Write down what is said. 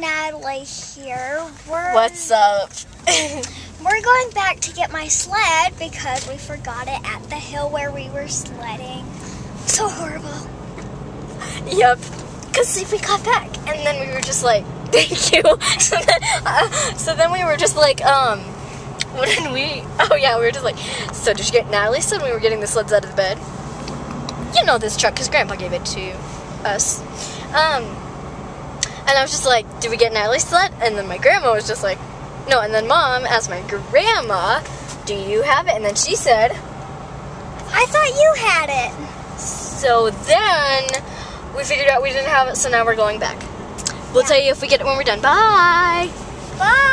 Natalie here. We're, What's up? We're going back to get my sled because we forgot it at the hill where we were sledding. So horrible. yep. Cause see, we got back, and then we were just like, "Thank you." so, then, uh, so then we were just like, um, what did we? Oh yeah, we were just like, so did you get Natalie said we were getting the sleds out of the bed? You know this truck, cause Grandpa gave it to us. Um, and I was just like, did we get Natalie's sled? And then my grandma was just like, no. And then mom asked my grandma, do you have it? And then she said, I thought you had it. So then we figured out we didn't have it, so now we're going back. We'll Yeah. tell you if we get it when we're done. Bye. Bye.